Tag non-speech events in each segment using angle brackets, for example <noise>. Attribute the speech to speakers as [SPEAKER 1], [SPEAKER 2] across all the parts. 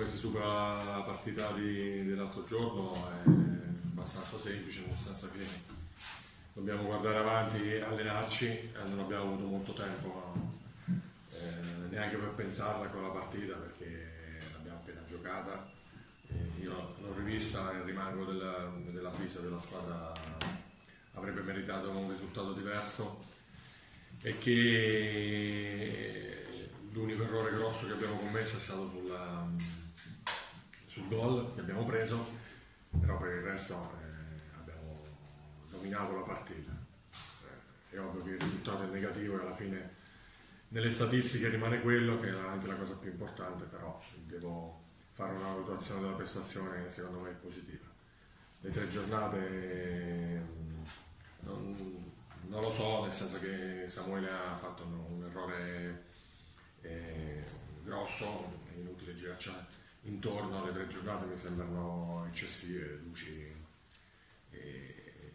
[SPEAKER 1] come si supera la partita di, dell'altro giorno è abbastanza semplice, nel senso che dobbiamo guardare avanti, allenarci, e non abbiamo avuto molto tempo eh, neanche per pensarla con la partita perché l'abbiamo appena giocata. E io l'ho rivista e rimango della, dell'avviso della squadra avrebbe meritato un risultato diverso e che l'unico errore grosso che abbiamo commesso è stato sulla, sul gol che abbiamo preso, però per il resto eh, abbiamo dominato la partita. Eh, è ovvio che il risultato è negativo e alla fine nelle statistiche rimane quello che è anche la cosa più importante, però devo fare una valutazione della prestazione che secondo me è positiva. Le tre giornate non, non lo so, nel senso che Samuele ha fatto un, un errore eh, grosso, è inutile girarci intorno alle tre giornate, mi sembrano eccessive, luci eh,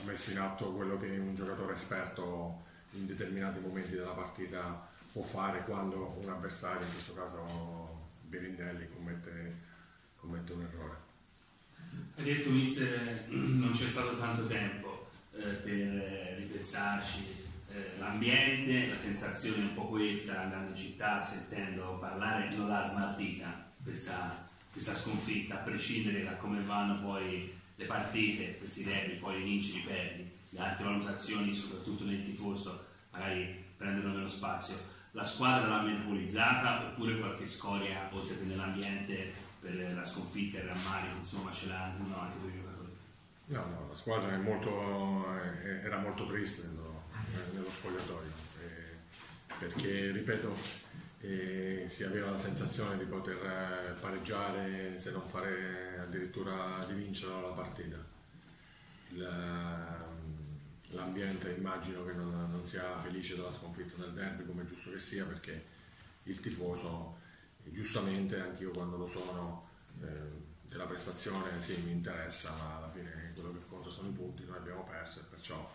[SPEAKER 1] ha messo in atto quello che un giocatore esperto in determinati momenti della partita può fare quando un avversario, in questo caso Berindelli, commette, commette un errore.
[SPEAKER 2] Hai detto mister <clears throat> non c'è stato tanto tempo eh, per eh, ripensarci, eh, l'ambiente, la sensazione è un po' questa, andando in città, sentendo parlare, non l'ha smartita questa, questa sconfitta, a prescindere da come vanno poi le partite, questi derby, poi vinci, li perdi, le altre valutazioni, soprattutto nel tifoso, magari prendono meno spazio. La squadra l'ha metabolizzata oppure qualche scoria, oltre che nell'ambiente, per la sconfitta, il rammarico, insomma ce l'ha anche due giocatori?
[SPEAKER 1] No, no, la squadra molto, era molto triste nello spogliatoio, eh, perché, ripeto, eh, si aveva la sensazione di poter eh, pareggiare, se non fare addirittura di vincere la partita. l'ambiente immagino che non, non, sia felice della sconfitta del derby, come è giusto che sia, perché il tifoso, giustamente, anche io quando lo sono, eh, della prestazione sì, mi interessa, ma alla fine quello che conta sono i punti, noi abbiamo perso e perciò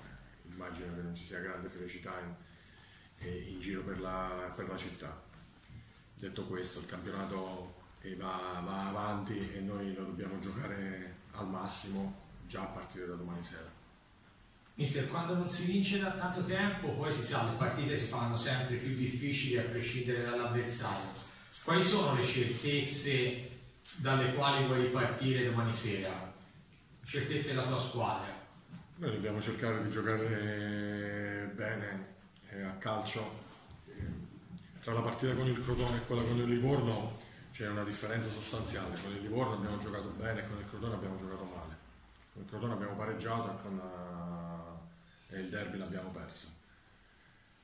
[SPEAKER 1] immagino che non ci sia grande felicità in, in giro per la, per la, città. Detto questo, il campionato va, va avanti e noi lo dobbiamo giocare al massimo già a partire da domani sera.
[SPEAKER 3] Mister, quando non si vince da tanto tempo, poi si sa, le partite si fanno sempre più difficili a prescindere dall'avversario. Quali sono le certezze dalle quali vuoi ripartire domani sera? Certezze della tua squadra?
[SPEAKER 1] Noi dobbiamo cercare di giocare bene eh, a calcio. Eh, tra la partita con il Crotone e quella con il Livorno c'è una differenza sostanziale. Con il Livorno abbiamo giocato bene e con il Crotone abbiamo giocato male. Con il Crotone abbiamo pareggiato e, con la... e il derby l'abbiamo perso.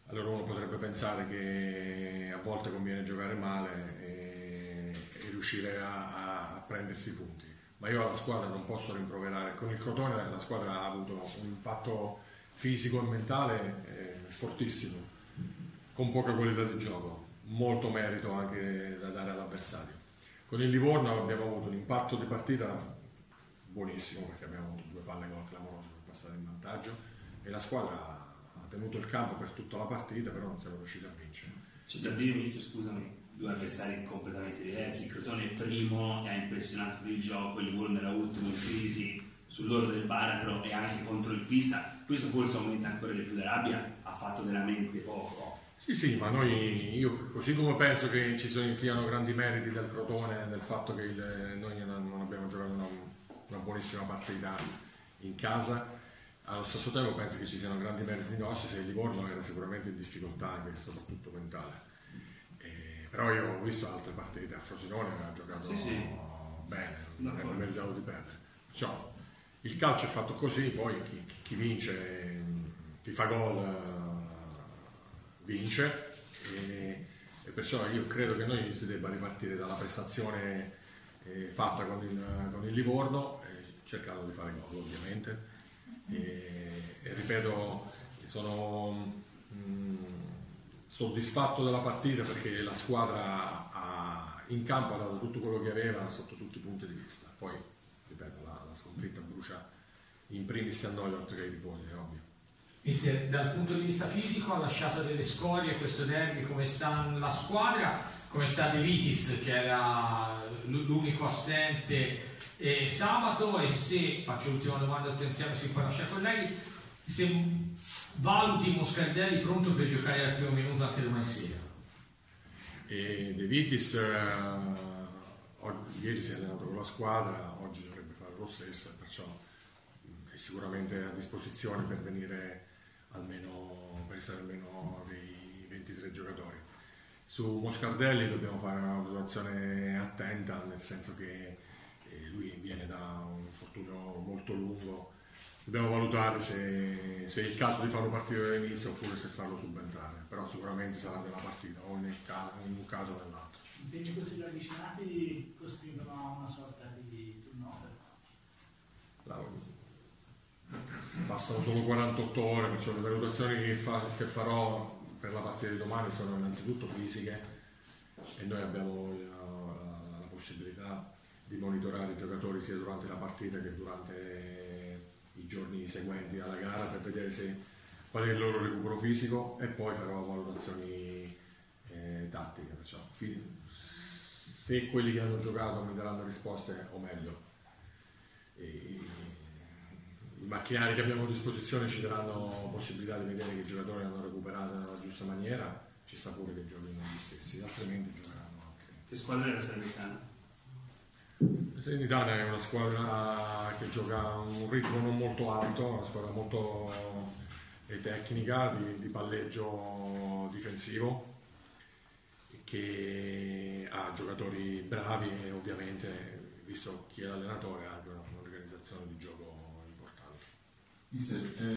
[SPEAKER 1] Allora uno potrebbe pensare che a volte conviene giocare male e, e riuscire a, a prendersi i punti ma io alla squadra non posso rimproverare. Con il Crotone la squadra ha avuto un impatto fisico e mentale eh, fortissimo, con poca qualità di gioco, molto merito anche da dare all'avversario. Con il Livorno abbiamo avuto un impatto di partita buonissimo perché abbiamo avuto due palle gol clamoroso per passare in vantaggio e la squadra ha tenuto il campo per tutta la partita, però non siamo riusciti a vincere.
[SPEAKER 2] C'è da dire, mister, scusami, due avversari completamente diversi. Il Crotone è primo e ha impressionato per il gioco, il Livorno era ultimo in crisi sull'oro del baratro e anche contro il Pisa. Questo forse aumenta ancora di più la rabbia, ha fatto veramente poco.
[SPEAKER 1] Sì, sì, ma noi, io così come penso che ci siano grandi meriti del Crotone, del fatto che il, noi non abbiamo giocato una, una buonissima partita in casa, allo stesso tempo penso che ci siano grandi meriti nostri se il Livorno era sicuramente in difficoltà anche soprattutto mentale però io ho visto altre partite a Frosinone ha giocato sì, sì. bene, non avrebbe meritato di perdere. Perciò il calcio è fatto così, poi chi, chi vince, chi fa gol vince e, e, perciò io credo che noi si debba ripartire dalla prestazione eh, fatta con il, con il Livorno, eh, cercando di fare gol ovviamente. E, e ripeto, sono... Mh, soddisfatto della partita perché la squadra ha, in campo ha dato tutto quello che aveva sotto tutti i punti di vista. Poi, ripeto, la, la sconfitta brucia in primis a noi oltre che ai tifosi, è ovvio.
[SPEAKER 3] Mister, dal punto di vista fisico ha lasciato delle scorie questo derby, come sta la squadra, come sta De Vitis che era l'unico assente eh, sabato e se, faccio l'ultima domanda, attenzione si poi lasciare colleghi, se valuti Moscardelli pronto per giocare al primo minuto anche domani sera.
[SPEAKER 1] E De Vitis eh, ieri si è allenato con la squadra, oggi dovrebbe fare lo stesso, perciò è sicuramente a disposizione per venire almeno per essere almeno dei 23 giocatori. Su Moscardelli dobbiamo fare una valutazione attenta, nel senso che eh, lui viene da un infortunio molto lungo, dobbiamo valutare se, se, è il caso di farlo partire dall'inizio oppure se farlo subentrare, però sicuramente sarà della partita, o in, caso, in un caso o nell'altro.
[SPEAKER 4] Impegni così ravvicinati costringono a una sorta di turnover?
[SPEAKER 1] Passano solo 48 ore, perciò le valutazioni che, fa, che farò per la partita di domani sono innanzitutto fisiche e noi abbiamo la, la, la possibilità di monitorare i giocatori sia durante la partita che durante i giorni seguenti alla gara per vedere se, qual è il loro recupero fisico e poi farò valutazioni eh, tattiche. Perciò, se quelli che hanno giocato mi daranno risposte o meglio. E, i macchinari che abbiamo a disposizione ci daranno possibilità di vedere che i giocatori hanno recuperato nella giusta maniera, ci sta pure che giocino gli stessi, altrimenti giocheranno anche.
[SPEAKER 2] Che squadra la Salernitana?
[SPEAKER 1] La Salernitana è una squadra che gioca a un ritmo non molto alto, una squadra molto eh, tecnica, di, di palleggio difensivo, che ha giocatori bravi e ovviamente, visto chi è l'allenatore, ha un'organizzazione di gioco
[SPEAKER 5] Mister, eh,